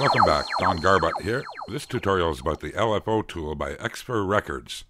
Welcome back, Don Garbutt here. This tutorial is about the LFO tool by Xfer Records.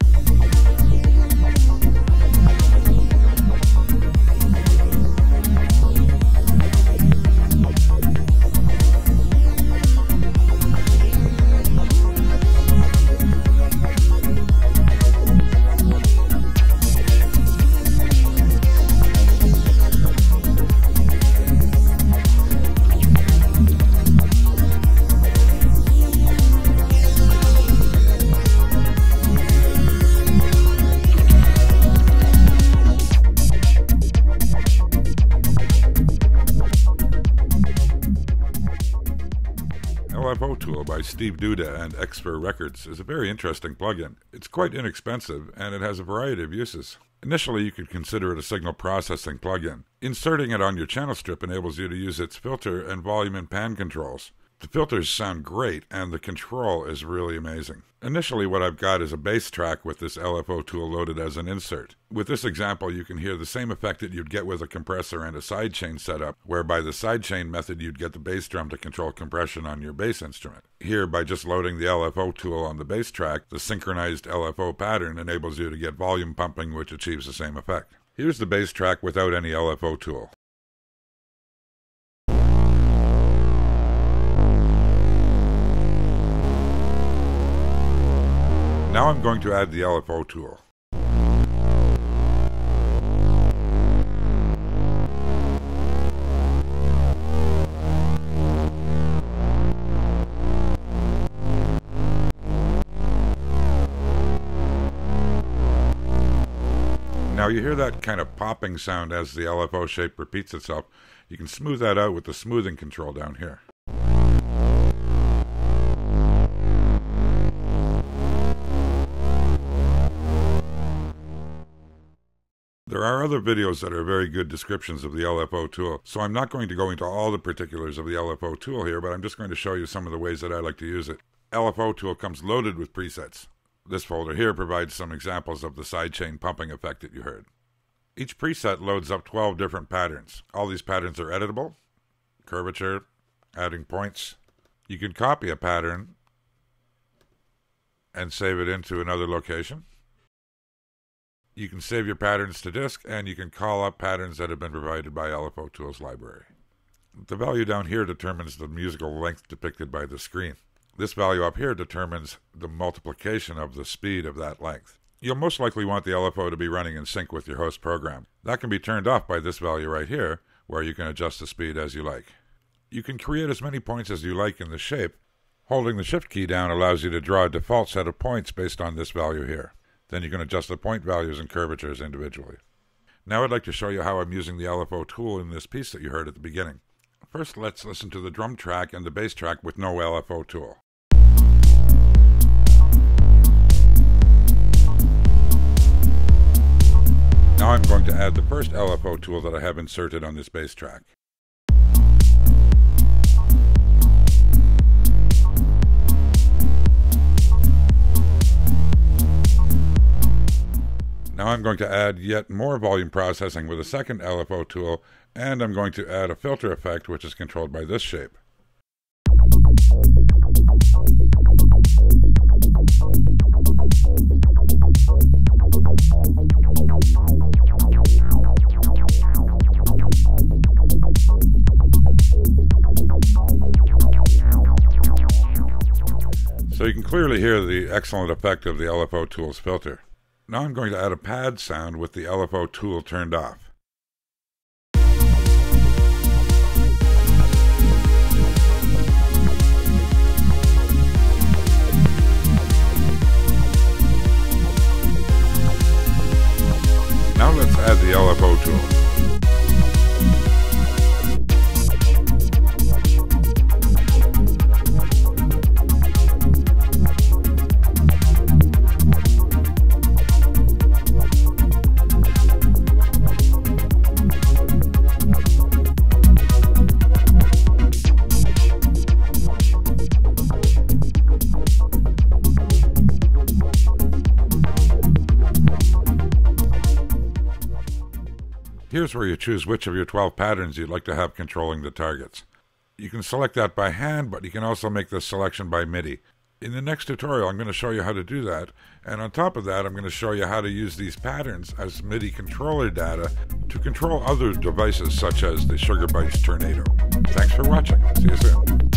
LFO tool by Steve Duda and Xfer Records is a very interesting plugin. It's quite inexpensive and it has a variety of uses. Initially, you could consider it a signal processing plugin. Inserting it on your channel strip enables you to use its filter and volume and pan controls. The filters sound great and the control is really amazing. Initially what I've got is a bass track with this LFO tool loaded as an insert. With this example you can hear the same effect that you'd get with a compressor and a sidechain setup, where by the sidechain method you'd get the bass drum to control compression on your bass instrument. Here by just loading the LFO tool on the bass track, the synchronized LFO pattern enables you to get volume pumping which achieves the same effect. Here's the bass track without any LFO tool. Now I'm going to add the LFO tool. Now you hear that kind of popping sound as the LFO shape repeats itself. You can smooth that out with the smoothing control down here. There are other videos that are very good descriptions of the LFO tool, so I'm not going to go into all the particulars of the LFO tool here, but I'm just going to show you some of the ways that I like to use it. LFO tool comes loaded with presets. This folder here provides some examples of the sidechain pumping effect that you heard. Each preset loads up 12 different patterns. All these patterns are editable, curvature, adding points. You can copy a pattern and save it into another location. You can save your patterns to disk, and you can call up patterns that have been provided by LFO Tools library. The value down here determines the musical length depicted by the screen. This value up here determines the multiplication of the speed of that length. You'll most likely want the LFO to be running in sync with your host program. That can be turned off by this value right here, where you can adjust the speed as you like. You can create as many points as you like in the shape. Holding the Shift key down allows you to draw a default set of points based on this value here. Then you can adjust the point values and curvatures individually. Now I'd like to show you how I'm using the LFO tool in this piece that you heard at the beginning. First, let's listen to the drum track and the bass track with no LFO tool. Now I'm going to add the first LFO tool that I have inserted on this bass track. I'm going to add yet more volume processing with a second LFO tool, and I'm going to add a filter effect which is controlled by this shape. So you can clearly hear the excellent effect of the LFO tool's filter. Now I'm going to add a pad sound with the LFO tool turned off. Here's where you choose which of your 12 patterns you'd like to have controlling the targets. You can select that by hand, but you can also make the selection by MIDI. In the next tutorial, I'm going to show you how to do that. And on top of that, I'm going to show you how to use these patterns as MIDI controller data to control other devices such as the Sugar Bytes Turnado. Thanks for watching. See you soon.